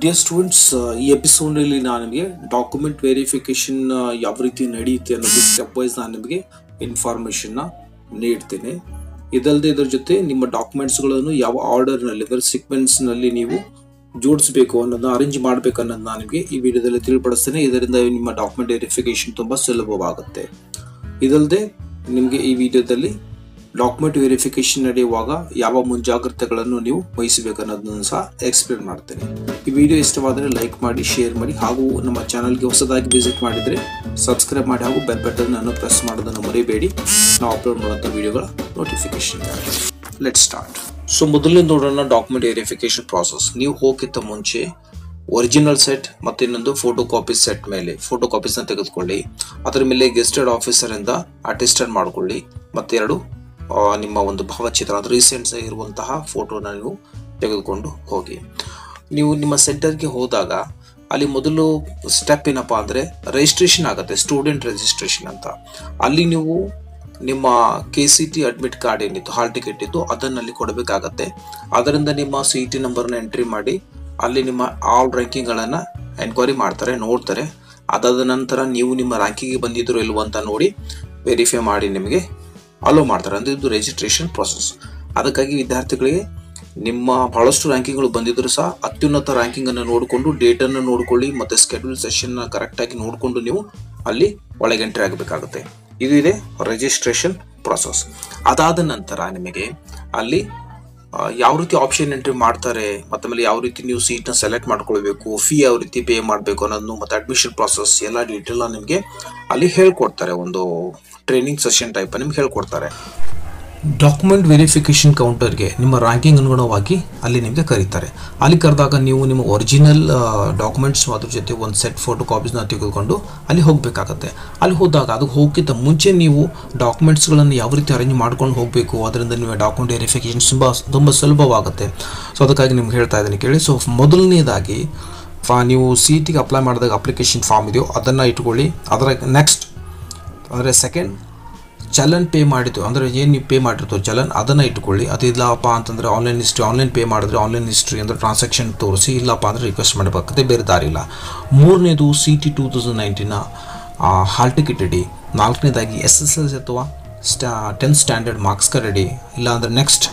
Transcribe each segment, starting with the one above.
Dear students ಈ ಎಪಿಸೋಡ್ನಲ್ಲಿ ನಾನು ನಿಮಗೆ ಡಾಕ್ಯುಮೆಂಟ್ ವೆರಿಫಿಕೇಶನ್ ಯಾವ ರೀತಿ ನಡೆಯುತ್ತೆ ಅನ್ನೋದು ಸ್ಟೆಪ್ ವೈಸ್ ನಾನು ನಿಮಗೆ ಇನ್ಫಾರ್ಮೇಷನ್ನ ನೀಡ್ತೇನೆ. ಇದಲ್ಲದೆ ಇದರ ಜೊತೆ ನಿಮ್ಮ ಡಾಕ್ಯುಮೆಂಟ್ಸ್ಗಳನ್ನು ಯಾವ ಆರ್ಡರ್ನಲ್ಲಿ ಅಂದರೆ ಸೀಕ್ವೆನ್ಸ್ನಲ್ಲಿ ನೀವು ಜೋಡಿಸಬೇಕು ಅನ್ನೋದನ್ನ ಅರೇಂಜ್ ಮಾಡಬೇಕು ಅನ್ನೋದು ನಾನು ನಿಮಗೆ ಈ ವಿಡಿಯೋದಲ್ಲಿ ತಿಳಿಪಡಿಸ್ತೇನೆ. ಇದರಿಂದ ನಿಮ್ಮ ಡಾಕ್ಯುಮೆಂಟ್ ವೆರಿಫಿಕೇಶನ್ ತುಂಬ ಸುಲಭವಾಗುತ್ತೆ. ಇದಲ್ಲದೆ ನಿಮಗೆ ಈ ವಿಡಿಯೋದಲ್ಲಿ ಡಾಕ್ಯುಮೆಂಟ್ ವೆರಿಫಿಕೇಶನ್ ನಡೆಯುವಾಗ ಯಾವ ಮುಂಜಾಗ್ರತೆಗಳನ್ನು ನೀವು ವಹಿಸಬೇಕು ಅನ್ನೋದನ್ನು ಸಹ ಎಕ್ಸ್ಪ್ಲೇನ್ ಮಾಡ್ತೇನೆ. ಈ ವಿಡಿಯೋ ಇಷ್ಟವಾದರೆ ಲೈಕ್ ಮಾಡಿ ಶೇರ್ ಮಾಡಿ ಹಾಗೂ ನಮ್ಮ ಚಾನಲ್ಗೆ ಹೊಸದಾಗಿ ವಿಸಿಟ್ ಮಾಡಿದರೆ ಸಬ್ಸ್ಕ್ರೈಬ್ ಮಾಡಿ ಹಾಗೂ ಬೆಲ್ ಬಟನ್ ಅನ್ನು ಪ್ರೆಸ್ ಮಾಡೋದನ್ನು ಮರಿಬೇಡಿ. ನಾವು ಅಪ್ಲೋಡ್ ಮಾಡುವಂಥ ವಿಡಿಯೋಗಳ ನೋಟಿಫಿಕೇಶನ್ ಲೆಟ್ ಸ್ಟಾರ್ಟ್ ಸೊ ಮೊದಲನೇ ನೋಡೋಣ ಡಾಕ್ಯುಮೆಂಟ್ ವೆರಿಫಿಕೇಶನ್ ಪ್ರಾಸೆಸ್ ನೀವು ಹೋಗಿತ್ತ ಮುಂಚೆ ಒರಿಜಿನಲ್ ಸೆಟ್ ಮತ್ತು ಇನ್ನೊಂದು ಫೋಟೋ ಕಾಪಿ ಸೆಟ್ ಮೇಲೆ ಫೋಟೋ ಕಾಪೀಸ್ನ ತೆಗೆದುಕೊಳ್ಳಿ. ಅದರ ಮೇಲೆ ಗೆಸ್ಟೆಡ್ ಆಫೀಸರ್ ಇಂದ ಅಟೆಸ್ಟೆಡ್ ಮಾಡಿಕೊಳ್ಳಿ. ಮತ್ತೆ ಎರಡು ಆ, ನಿಮ್ಮ ಒಂದು ಭಾವಚಿತ್ರ ಅಂದರೆ ರೀಸೆಂಟ್ಸ್ ಇರುವಂತಹ ಫೋಟೋನ ನೀವು ತೆಗೆದುಕೊಂಡು ಹೋಗಿ. ನೀವು ನಿಮ್ಮ ಸೆಂಟರ್ಗೆ ಹೋದಾಗ ಅಲ್ಲಿ ಮೊದಲು ಸ್ಟೆಪ್ ಏನಪ್ಪ ಅಂದರೆ ರಿಜಿಸ್ಟ್ರೇಷನ್ ಆಗುತ್ತೆ ಸ್ಟೂಡೆಂಟ್ ರಿಜಿಸ್ಟ್ರೇಷನ್ ಅಂತ. ಅಲ್ಲಿ ನೀವು ನಿಮ್ಮ K C T admit card ಏನಿತ್ತು ಹಾಲ್ ಟಿಕೆಟ್ ಇತ್ತು, ಅದನ್ನಲ್ಲಿ ಕೊಡಬೇಕಾಗತ್ತೆ. ಅದರಿಂದ ನಿಮ್ಮ ಸಿ ಟಿ ನಂಬರ್ನ ಎಂಟ್ರಿ ಮಾಡಿ, ಅಲ್ಲಿ ನಿಮ್ಮ ಆಲ್ ರ್ಯಾಂಕಿಂಗ್ಗಳನ್ನು ಎನ್ಕ್ವೈರಿ ಮಾಡ್ತಾರೆ, ನೋಡ್ತಾರೆ. ಅದಾದ ನಂತರ ನೀವು ನಿಮ್ಮ ರ್ಯಾಂಕಿಂಗ್ಗೆ ಬಂದಿದ್ರು ಇಲ್ವೋ ಅಂತ ನೋಡಿ ವೆರಿಫೈ ಮಾಡಿ ನಿಮಗೆ ಅಲೋ ಮಾಡ್ತಾರೆ. ಅಂದರೆ ಇದು ರಿಜಿಸ್ಟ್ರೇಷನ್ ಪ್ರೊಸೆಸ್ ಅದಕ್ಕಾಗಿ ವಿದ್ಯಾರ್ಥಿಗಳಿಗೆ ನಿಮ್ಮ ಬಹಳಷ್ಟು ರ್ಯಾಂಕಿಂಗ್ಗಳು ಬಂದಿದ್ದರೂ ಸಹ ಅತ್ಯುನ್ನತ ರ್ಯಾಂಕಿಂಗನ್ನು ನೋಡಿಕೊಂಡು ಡೇಟನ್ನು ನೋಡಿಕೊಳ್ಳಿ ಮತ್ತೆ ಸ್ಕೆಡ್ಯೂಲ್ ಸೆಷನ್ನ ಕರೆಕ್ಟಾಗಿ ನೋಡಿಕೊಂಡು ನೀವು ಅಲ್ಲಿ ಒಳಗೆ ಎಂಟ್ರಿ ಆಗಬೇಕಾಗುತ್ತೆ. ಇದು ಇದೆ ರಿಜಿಸ್ಟ್ರೇಷನ್ ಪ್ರೊಸೆಸ್ ಅದಾದ ನಂತರ ನಿಮಗೆ ಅಲ್ಲಿ ಯಾವ ರೀತಿ ಆಪ್ಷನ್ ಎಂಟ್ರಿ ಮಾಡ್ತಾರೆ ಮತ್ತೆ ಮೇಲೆ ಯಾವ ರೀತಿ ನೀವು ಸೀಟ್ನ ಸೆಲೆಕ್ಟ್ ಮಾಡ್ಕೊಳ್ಬೇಕು ಫೀ ಯಾವ ರೀತಿ ಪೇ ಮಾಡಬೇಕು ಅನ್ನೋದನ್ನು ಮತ್ತೆ ಅಡ್ಮಿಷನ್ ಪ್ರಾಸೆಸ್ ಎಲ್ಲ ಡೀಟೇಲ್ ನಿಮಗೆ ಅಲ್ಲಿ ಹೇಳ್ಕೊಡ್ತಾರೆ, ಒಂದು ಟ್ರೈನಿಂಗ್ ಸೆಷನ್ ಟೈಪ್ ನಿಮ್ಗೆ ಹೇಳ್ಕೊಡ್ತಾರೆ. ಡಾಕ್ಯುಮೆಂಟ್ ವೆರಿಫಿಕೇಶನ್ ಕೌಂಟರ್ಗೆ ನಿಮ್ಮ ರ್ಯಾಂಕಿಂಗ್ ಅನುಗುಣವಾಗಿ ಅಲ್ಲಿ ನಿಮಗೆ ಕರೀತಾರೆ. ಅಲ್ಲಿ ಕರೆದಾಗ ನೀವು ನಿಮ್ಮ ಒರಿಜಿನಲ್ ಡಾಕ್ಯುಮೆಂಟ್ಸ್ ಅದ್ರ ಜೊತೆ ಒಂದು ಸೆಟ್ ಫೋಟೋ ಕಾಪೀಸ್ನ ತೆಗೆದುಕೊಂಡು ಅಲ್ಲಿ ಹೋಗಬೇಕಾಗತ್ತೆ. ಅಲ್ಲಿ ಹೋದಾಗ ಅದಕ್ಕೆ ಹೋಗಿದ್ದ ಮುಂಚೆ ನೀವು ಡಾಕ್ಯುಮೆಂಟ್ಸ್ಗಳನ್ನು ಯಾವ ರೀತಿ ಅರೇಂಜ್ ಮಾಡ್ಕೊಂಡು ಹೋಗಬೇಕು, ಅದರಿಂದ ನಿಮಗೆ ಡಾಕ್ಯುಮೆಂಟ್ ವೆರಿಫಿಕೇಶನ್ ತುಂಬ ತುಂಬ ಸುಲಭವಾಗುತ್ತೆ. ಸೊ ಅದಕ್ಕಾಗಿ ನಿಮ್ಗೆ ಹೇಳ್ತಾ ಇದ್ದೀನಿ ಕೇಳಿ. ಸೊ ಮೊದಲನೇದಾಗಿ ಫಾ ನೀವು ಸಿ ಟಿಗೆ ಅಪ್ಲೈ ಮಾಡಿದಾಗ ಅಪ್ಲಿಕೇಶನ್ ಫಾರ್ಮ್ ಇದೆಯೋ ಅದನ್ನು ಇಟ್ಕೊಳ್ಳಿ. ಅದರ ನೆಕ್ಸ್ಟ್ ಅಂದರೆ ಸೆಕೆಂಡ್ ಚಲನ್ ಪೇ ಮಾಡಿದ್ದು, ಅಂದರೆ ಏನು ನೀವು ಪೇ ಮಾಡಿರ್ತೀವಿ ಚಲನ್, ಅದನ್ನು ಇಟ್ಕೊಳ್ಳಿ ಅದು ಇಲ್ಲಪ್ಪ ಅಂತಂದರೆ ಆನ್ಲೈನ್ ಹಿಸ್ಟ್ರಿ ಆನ್ಲೈನ್ ಪೇ ಮಾಡಿದ್ರೆ ಆನ್ಲೈನ್ ಹಿಸ್ಟ್ರಿ ಅಂದರೆ ಟ್ರಾನ್ಸಾಕ್ಷನ್ ತೋರಿಸಿ, ಇಲ್ಲಪ್ಪ ಅಂದರೆ ರಿಕ್ವೆಸ್ಟ್ ಮಾಡಬೇಕಾಗುತ್ತೆ ಬೇರೆ ದಾರಿ ಇಲ್ಲ. ಮೂರನೇದು C T two thousand hall ticket ಇಡಿ ನಾಲ್ಕನೇದಾಗಿ ಎಸ್ ಎಸ್ ಎಲ್ ಅಥವಾ ಸ್ಟಾ ಟೆಂತ್ ಸ್ಟ್ಯಾಂಡರ್ಡ್ ಮಾರ್ಕ್ಸ್ ಕಾರ್ಡ್ ಇಡಿ ಇಲ್ಲಾಂದರೆ ನೆಕ್ಸ್ಟ್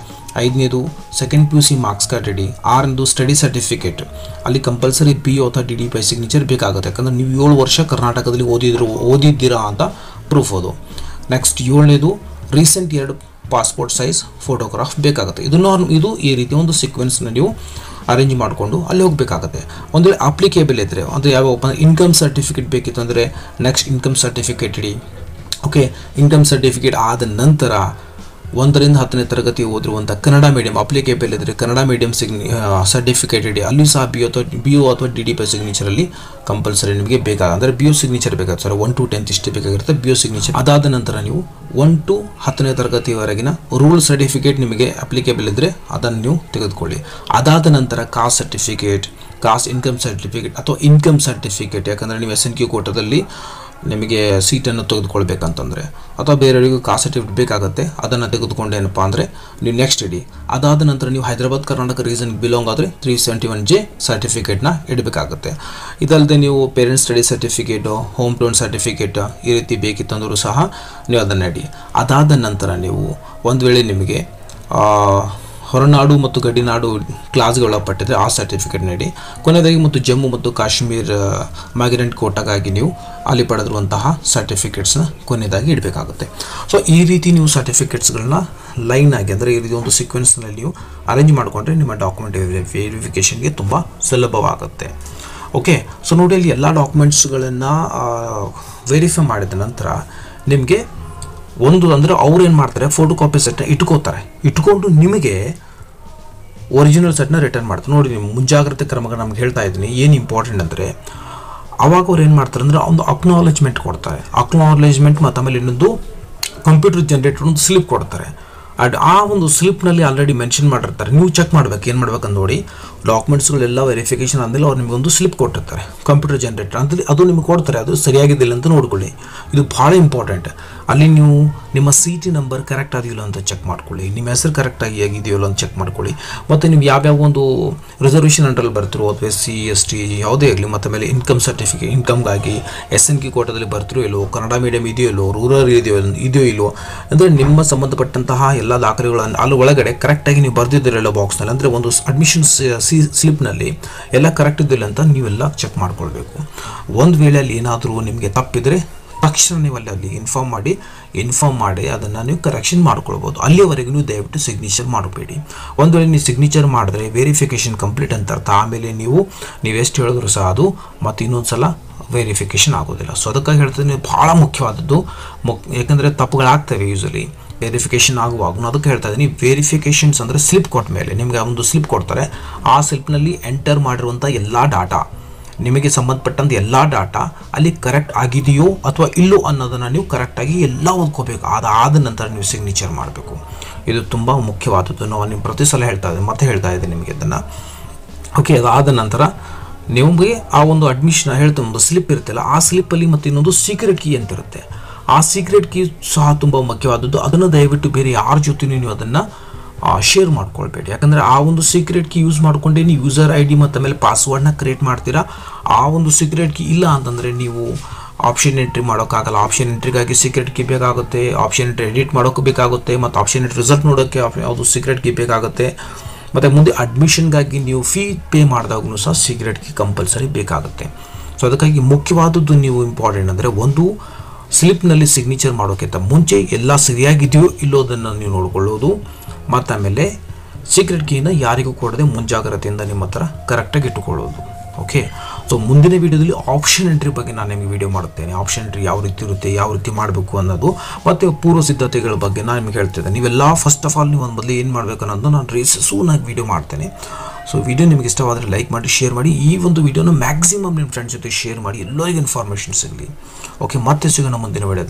ಐದನೇದು second P U C marks card ಇಡಿ ಆರನೇದು ಸ್ಟಡಿ ಸರ್ಟಿಫಿಕೇಟ್ ಅಲ್ಲಿ ಕಂಪಲ್ಸರಿ ಪಿ ಯು ಅಥವಾ D D P I signature ಬೇಕಾಗುತ್ತೆ. ಯಾಕಂದರೆ ನೀವು ಏಳು ವರ್ಷ ಕರ್ನಾಟಕದಲ್ಲಿ ಓದಿದ್ರು, ಓದಿದ್ದೀರಾ ಅಂತ ಪ್ರೂಫ್ ಅದು. ನೆಕ್ಸ್ಟ್ ಏಳನೇದು ರೀಸೆಂಟ್ ಎರಡು ಪಾಸ್ಪೋರ್ಟ್ ಸೈಜ್ ಫೋಟೋಗ್ರಾಫ್ ಬೇಕಾಗುತ್ತೆ. ಇದನ್ನು ಇದು ಈ ರೀತಿ ಒಂದು ಸೀಕ್ವೆನ್ಸ್ನ ನೀವು ಅರೇಂಜ್ ಮಾಡಿಕೊಂಡು ಅಲ್ಲಿ ಹೋಗಬೇಕಾಗುತ್ತೆ. ಒಂದು ವೇಳೆ ಅಪ್ಲಿಕೇಬಲ್ ಇದ್ದರೆ ಅಂದರೆ ಯಾವ ಇನ್ಕಮ್ ಸರ್ಟಿಫಿಕೇಟ್ ಬೇಕಿತ್ತು ಅಂದರೆ ನೆಕ್ಸ್ಟ್ ಇನ್ಕಮ್ ಸರ್ಟಿಫಿಕೇಟ್ ಇಡಿ. ಓಕೆ ಇನ್ಕಮ್ ಸರ್ಟಿಫಿಕೇಟ್ ಆದ ನಂತರ ಒಂದರಿಂದ ಹತ್ತನೇ ತರಗತಿ ಓದಿರುವಂಥ ಕನ್ನಡ ಮೀಡಿಯಂ ಅಪ್ಲಿಕೇಬಲ್ ಇದ್ದರೆ ಕನ್ನಡ ಮೀಡಿಯಂ ಸಿಗ್ನಿ ಸರ್ಟಿಫಿಕೇಟ್ ಇಡಿ. ಅಲ್ಲಿ ಸಹ ಬಿ ಅಥವಾ ಬಿ ಯು ಅಥವಾ ಡಿ ಡಿ ಪಿ ಸಿಗ್ನೇಚರಲ್ಲಿ ಕಂಪಲ್ಸರಿ ನಿಮಗೆ ಬೇಕಾಗ ಅಂದರೆ ಬಿ ಯು ಸಿಗ್ನೇಚರ್ ಬೇಕಾಗುತ್ತೆ ಸರ್ ಒನ್ ಟು ಟೆಂತ್ ಇಷ್ಟು ಬೇಕಾಗಿರುತ್ತೆ ಬಿ ಯು ಸಿಗ್ನೇಚರ್ ಅದಾದ ನಂತರ ನೀವು ಒನ್ ಟು ಹತ್ತನೇ ತರಗತಿವರೆಗಿನ ರೂಲ್ ಸರ್ಟಿಫಿಕೇಟ್ ನಿಮಗೆ ಅಪ್ಲಿಕೇಬಲ್ ಇದ್ದರೆ ಅದನ್ನು ನೀವು ತೆಗೆದುಕೊಳ್ಳಿ. ಅದಾದ ನಂತರ caste certificate caste income certificate ಅಥವಾ ಇನ್ಕಮ್ ಸರ್ಟಿಫಿಕೇಟ್ ಯಾಕಂದರೆ ನೀವು ಎಸ್ ಎನ್ ಕ್ಯೂ ಕೋಟದಲ್ಲಿ ನಿಮಗೆ ಸೀಟನ್ನು ತೆಗೆದುಕೊಳ್ಬೇಕಂತಂದರೆ, ಅಥವಾ ಬೇರೆಯವರಿಗೂ ಕಾಸ್ಟ್ ಸರ್ಟಿಫಿಕೇಟ್ ಬೇಕಾಗುತ್ತೆ, ಅದನ್ನು ತೆಗೆದುಕೊಂಡೇನಪ್ಪ ಅಂದರೆ, ನೀವು ನೆಕ್ಸ್ಟ್ ಇಡಿ. ಅದಾದ ನಂತರ ನೀವು ಹೈದರಾಬಾದ್, ಕರ್ನಾಟಕ ರೀಸನ್ಗೆ ಬಿಲಾಂಗ್ ಆದರೆ ತ್ರೀ ಸೆವೆಂಟಿ ಒನ್ ಜೆ ಸರ್ಟಿಫಿಕೇಟ್ನ ಇಡಬೇಕಾಗುತ್ತೆ. ಇದಲ್ಲದೆ ನೀವು parents study certificate home loan certificate ಈ ರೀತಿ ಬೇಕಿತ್ತಂದರೂ ಸಹ ನೀವು ಅದನ್ನು ಇಡಿ. ಅದಾದ ನಂತರ ನೀವು ಒಂದು ವೇಳೆ ನಿಮಗೆ ಹೊರನಾಡು ಮತ್ತು ಗಡಿನಾಡು ಕ್ಲಾಸ್ಗೆ ಒಳಪಟ್ಟಿದ್ರೆ ಆ ಸರ್ಟಿಫಿಕೇಟ್ ನೀಡಿ. ಕೊನೆಯದಾಗಿ ಮತ್ತು ಜಮ್ಮು ಮತ್ತು ಕಾಶ್ಮೀರ ಮೈಗ್ರೆಂಟ್ ಕೋಟಾಗಾಗಿ ನೀವು ಅಲ್ಲಿ ಪಡೆದಿರುವಂತಹ ಸರ್ಟಿಫಿಕೇಟ್ಸ್ನ ಕೊನೆಯದಾಗಿ ಇಡಬೇಕಾಗುತ್ತೆ. ಸೊ ಈ ರೀತಿ ನೀವು ಸರ್ಟಿಫಿಕೇಟ್ಸ್ಗಳನ್ನ ಲೈನ್ ಆಗಿ, ಅಂದರೆ ಈ ರೀತಿ ಒಂದು ಸೀಕ್ವೆನ್ಸ್ನಲ್ಲಿ ನೀವು ಅರೇಂಜ್ ಮಾಡಿಕೊಂಡ್ರೆ ನಿಮ್ಮ ಡಾಕ್ಯುಮೆಂಟ್ ವೆರಿಫಿಕೇಷನ್ಗೆ ತುಂಬ ಸುಲಭವಾಗುತ್ತೆ. ಓಕೆ ಸೊ ನೋಡಿ, ಅಲ್ಲಿ ಎಲ್ಲ ಡಾಕ್ಯುಮೆಂಟ್ಸ್ಗಳನ್ನು ವೆರಿಫೈ ಮಾಡಿದ ನಂತರ ನಿಮಗೆ ಒಂದು ಅಂದರೆ ಅವ್ರು ಏನು ಮಾಡ್ತಾರೆ ಫೋಟೋ ಕಾಪಿ ಸೆಟ್ನ ಇಟ್ಕೋತಾರೆ. ಇಟ್ಕೊಂಡು ನಿಮಗೆ ಒರಿಜಿನಲ್ ಸೆಟ್ನ ರಿಟರ್ನ್ ಮಾಡ್ತಾರೆ. ನೋಡಿ ನಿಮ್ಮ ಮುಂಜಾಗ್ರತೆ ಕ್ರಮಗಳು ನಮ್ಗೆ ಹೇಳ್ತಾ ಇದ್ದೀನಿ. ಏನು ಇಂಪಾರ್ಟೆಂಟ್ ಅಂದರೆ, ಅವಾಗ ಅವ್ರು ಏನು ಮಾಡ್ತಾರೆ ಅಂದರೆ ಒಂದು ಅಕ್ನಾಲೇಜ್ಮೆಂಟ್ ಕೊಡ್ತಾರೆ. ಅಕ್ನಾಲೇಜ್ಮೆಂಟ್ ಮತ್ತು ಆಮೇಲೆ ಇನ್ನೊಂದು ಕಂಪ್ಯೂಟರ್ ಜನ್ರೇಟರ್ ಒಂದು ಸ್ಲಿಪ್ ಕೊಡ್ತಾರೆ. ಆ್ಯಂಡ್ ಆ ಒಂದು ಸ್ಲಿಪ್ನಲ್ಲಿ ಆಲ್ರೆಡಿ ಮೆನ್ಷನ್ ಮಾಡಿರ್ತಾರೆ. ನೀವು ಚೆಕ್ ಮಾಡ್ಬೇಕು, ಏನು ಮಾಡ್ಬೇಕಂತ ನೋಡಿ. ಡಾಕ್ಯುಮೆಂಟ್ಸ್ಗಳೆಲ್ಲ ವೆರಿಫಿಕೇಷನ್ ಆದಮೇಲೆ ಅವ್ರು ನಿಮಗೊಂದು ಸ್ಲಿಪ್ ಕೊಟ್ಟಿರ್ತಾರೆ. ಕಂಪ್ಯೂಟರ್ ಜನ್ರೇಟರ್ ಅಂತೇಳಿ ಅದು ನಿಮಗೆ ಕೊಡ್ತಾರೆ. ಅದು ಸರಿಯಾಗಿದ್ದಿಲ್ಲ ಅಂತ ನೋಡ್ಕೊಳ್ಳಿ. ಇದು ಭಾಳ ಇಂಪಾರ್ಟೆಂಟ್ ಅಲ್ಲಿ ನೀವು ನಿಮ್ಮ ಸಿ ಟಿ ನಂಬರ್ ಕರೆಕ್ಟ್ ಆಗಿಲ್ಲ ಅಂತ ಚೆಕ್ ಮಾಡ್ಕೊಳ್ಳಿ. ನಿಮ್ಮ ಹೆಸರು ಕರೆಕ್ಟಾಗಿ ಆಗಿದೆಯಲ್ಲ ಅಂತ ಚೆಕ್ ಮಾಡ್ಕೊಳ್ಳಿ. ಮತ್ತು ನೀವು ಯಾವ್ಯಾವ ಒಂದು ರಿಸರ್ವೇಷನ್ ಅಂಡ್ರಲ್ಲಿ ಬರ್ತಿರೋ, ಅಥವಾ ಎಸ್ ಸಿ ಎಸ್ ಟಿ ಯಾವುದೇ ಆಗಲಿ ಮತ್ತು ಮೇಲೆ ಇನ್ಕಮ್ ಸರ್ಟಿಫಿಕೇಟ್ ಇನ್ಕಮ್ಗಾಗಿ ಎಸ್ ಎನ್ ಕಿ ಕೋಟದಲ್ಲಿ ಬರ್ತಿರೋ ಇಲ್ಲೋ ಕನ್ನಡ ಮೀಡಿಯಂ ಇದೆಯೋ ಇಲ್ಲೋ ರೂರಲ್ ಇದೆಯೋ ಇದೆಯೋ ಇಲ್ಲೋ ಅಂದರೆ ನಿಮ್ಮ ಸಂಬಂಧಪಟ್ಟಂತಹ ಎಲ್ಲ ದಾಖಲೆಗಳನ್ನು ಅಲ್ಲಿ ಒಳಗಡೆ ಕರೆಕ್ಟಾಗಿ ನೀವು ಬರ್ದಿದ್ದಿರಲ್ಲ ಬಾಕ್ಸ್ನಲ್ಲಿ ಅಂದರೆ ಒಂದು ಅಡ್ಮಿಷನ್ ಸಿ ಸ್ಲಿಪ್ನಲ್ಲಿ ಎಲ್ಲ ಕರೆಕ್ಟ್ ಇದ್ದಿಲ್ಲ ಅಂತ ನೀವೆಲ್ಲ ಚೆಕ್ ಮಾಡ್ಕೊಳ್ಬೇಕು. ಒಂದು ವೇಳೆ ಅಲ್ಲಿ ಏನಾದರೂ ನಿಮಗೆ ತಪ್ಪಿದರೆ ತಕ್ಷಣ ನೀವು ಅಲ್ಲಿ ಅಲ್ಲಿ ಇನ್ಫಾರ್ಮ್ ಮಾಡಿ ಇನ್ಫಾರ್ಮ್ ಮಾಡಿ ಅದನ್ನು ನೀವು ಕರೆಕ್ಷನ್ ಮಾಡ್ಕೊಳ್ಬೋದು. ಅಲ್ಲಿವರೆಗೂ ನೀವು ದಯವಿಟ್ಟು ಸಿಗ್ನೇಚರ್ ಮಾಡಬೇಡಿ. ಒಂದು ವೇಳೆ ನೀವು ಸಿಗ್ನೇಚರ್ ಮಾಡಿದ್ರೆ ವೆರಿಫಿಕೇಷನ್ ಕಂಪ್ಲೀಟ್ ಅಂತ ಅರ್ಥ. ಆಮೇಲೆ ನೀವು ನೀವು ಎಷ್ಟು ಹೇಳಿದ್ರು ಸಹ ಅದು ಮತ್ತು ಇನ್ನೊಂದು ಸಲ ವೆರಿಫಿಕೇಷನ್ ಆಗೋದಿಲ್ಲ. ಸೊ ಅದಕ್ಕಾಗಿ ಹೇಳ್ತೀನಿ ಭಾಳ ಮುಖ್ಯವಾದದ್ದು. ಮುಕ್, ಯಾಕಂದರೆ ತಪ್ಪುಗಳಾಗ್ತವೆ ಯೂಸಲಿ ವೆರಿಫಿಕೇಷನ್ ಆಗುವಾಗ. ಅದಕ್ಕೆ ಹೇಳ್ತಾ ಇದ್ದೀನಿ ವೆರಿಫಿಕೇಷನ್ಸ್ ಅಂದರೆ ಸ್ಲಿಪ್ ಕೊಟ್ಟ ಮೇಲೆ. ನಿಮಗೆ ಒಂದು ಸ್ಲಿಪ್ ಕೊಡ್ತಾರೆ. ಆ ಸ್ಲಿಪ್ನಲ್ಲಿ ಎಂಟರ್ ಮಾಡಿರುವಂಥ ಎಲ್ಲ ಡಾಟಾ ನಿಮಗೆ ಸಂಬಂಧಪಟ್ಟಂಥ ಎಲ್ಲ ಡಾಟಾ ಅಲ್ಲಿ ಕರೆಕ್ಟ್ ಆಗಿದೆಯೋ ಅಥವಾ ಇಲ್ಲೋ ಅನ್ನೋದನ್ನು ನೀವು ಕರೆಕ್ಟಾಗಿ ಎಲ್ಲ ಓದ್ಕೋಬೇಕು ಅದಾದ ನಂತರ ನೀವು ಸಿಗ್ನೇಚರ್ ಮಾಡಬೇಕು. ಇದು ತುಂಬ ಮುಖ್ಯವಾದದ್ದು. ನಾವು ನಿಮ್ಮ ಪ್ರತಿ ಸಲ ಹೇಳ್ತಾ ಇದ್ದೀನಿ ಮತ್ತೆ ಹೇಳ್ತಾ ಇದ್ದೀನಿ ನಿಮಗೆ ಇದನ್ನು. ಓಕೆ ಅದಾದ ನಂತರ ನಿಮಗೆ ಆ ಒಂದು ಅಡ್ಮಿಷನ್ ಹೇಳ್ತಾ ಒಂದು ಸ್ಲಿಪ್ ಇರುತ್ತಲ್ಲ, ಆ ಸ್ಲಿಪ್ಪಲ್ಲಿ ಮತ್ತು ಇನ್ನೊಂದು ಸೀಕ್ರೆಟ್ ಕೀ ಅಂತಿರುತ್ತೆ ಆ ಸೀಕ್ರೆಟ್ ಕೀ ಸಹ ತುಂಬ ಮುಖ್ಯವಾದದ್ದು. ಅದನ್ನು ದಯವಿಟ್ಟು ಬೇರೆ ಯಾರ ಜೊತೆ ನೀವು ಅದನ್ನು ಶೇರ್ ಮಾಡ್ಕೊಳ್ಬೇಡಿ. ಯಾಕಂದರೆ ಆ ಒಂದು ಸೀಕ್ರೆಟ್ ಕೀ ಯೂಸ್ ಮಾಡ್ಕೊಂಡೇ ನೀವು ಯೂಸರ್ ಐ ಡಿ ಮತ್ತು ಆಮೇಲೆ ಪಾಸ್ವರ್ಡ್ನ ಕ್ರಿಯೇಟ್ ಮಾಡ್ತೀರಾ. ಆ ಒಂದು ಸೀಕ್ರೆಟ್ ಕೀ ಇಲ್ಲ ಅಂತಂದರೆ ನೀವು ಆಪ್ಷನ್ ಎಂಟ್ರಿ ಮಾಡೋಕ್ಕಾಗಲ್ಲ. ಆಪ್ಷನ್ ಎಂಟ್ರಿಗಾಗಿ ಸೀಕ್ರೆಟ್ ಕೀ ಬೇಕಾಗುತ್ತೆ ಆಪ್ಷನ್ ಎಂಟ್ರಿ ಎಡಿಟ್ ಮಾಡೋಕ್ಕೆ ಬೇಕಾಗುತ್ತೆ, ಮತ್ತು ಆಪ್ಷನ್ ಎಂಟ್ರಿ ರಿಸಲ್ಟ್ ನೋಡೋಕ್ಕೆ ಯಾವುದು ಸೀಕ್ರೆಟ್ ಕೀ ಬೇಕಾಗುತ್ತೆ. ಮತ್ತು ಮುಂದೆ ಅಡ್ಮಿಷನ್ಗಾಗಿ ನೀವು ಫೀ ಪೇ ಮಾಡಿದಾಗೂ ಸಹ ಸೀಕ್ರೆಟ್ ಕೀ ಕಂಪಲ್ಸರಿ ಬೇಕಾಗುತ್ತೆ. ಸೊ ಅದಕ್ಕಾಗಿ ಮುಖ್ಯವಾದದ್ದು ನೀವು ಇಂಪಾರ್ಟೆಂಟ್ ಅಂದರೆ ಒಂದು ಸ್ಲಿಪ್ನಲ್ಲಿ ಸಿಗ್ನೇಚರ್ ಮಾಡೋಕ್ಕಿಂತ ಮುಂಚೆ ಎಲ್ಲ ಸರಿಯಾಗಿದೆಯೋ ಇಲ್ಲೋದನ್ನು ನೀವು ನೋಡ್ಕೊಳ್ಳೋದು. ಮತ್ತು ಆಮೇಲೆ ಸೀಕ್ರೆಟ್ ಕೀನ ಯಾರಿಗೂ ಕೊಡದೆ ಮುಂಜಾಗ್ರತೆಯಿಂದ ನಿಮ್ಮ ಹತ್ರ ಕರೆಕ್ಟಾಗಿ ಇಟ್ಟುಕೊಳ್ಳೋದು. ಓಕೆ ಸೊ ಮುಂದಿನ ವೀಡಿಯೋದಲ್ಲಿ ಆಪ್ಷನ್ ಎಂಟ್ರಿ ಬಗ್ಗೆ ನಾನು ನಿಮಗೆ ವಿಡಿಯೋ ಮಾಡುತ್ತೇನೆ. ಆಪ್ಷನ್ ಎಂಟ್ರಿ ಯಾವ ರೀತಿ ಇರುತ್ತೆ, ಯಾವ ರೀತಿ ಮಾಡಬೇಕು ಅನ್ನೋದು, ಮತ್ತು ಪೂರ್ವ ಸಿದ್ಧತೆಗಳ ಬಗ್ಗೆ ನಾನು ನಿಮಗೆ ಹೇಳ್ತಿದ್ದೆ. ನೀವೆಲ್ಲ ಫಸ್ಟ್ ಆಫ್ ಆಲ್ ನೀವು ಒಂದು ಬದಲು ಏನು ಮಾಡಬೇಕು ಅನ್ನೋದು ನಾನು ರೀಸ್ ಸೂನಾಗಿ ವೀಡಿಯೋ ಮಾಡ್ತೇನೆ. ಸೊ ವಿಡಿಯೋ ನಿಮಗೆ ಇಷ್ಟವಾದರೆ ಲೈಕ್ ಮಾಡಿ ಶೇರ್ ಮಾಡಿ, ಈ ಒಂದು ವಿಡಿಯೋನ ಮ್ಯಾಕ್ಸಿಮಮ್ ನಿಮ್ಮ ಫ್ರೆಂಡ್ಸ್ ಜೊತೆ ಶೇರ್ ಮಾಡಿ, ಎಲ್ಲರಿಗೂ ಇನ್ಫಾರ್ಮೇಷನ್ ಸಿಗಲಿ. ಓಕೆ ಮತ್ತೆ ಸಿಗೋಣ ಮುಂದಿನ ವಿಡಿಯೋ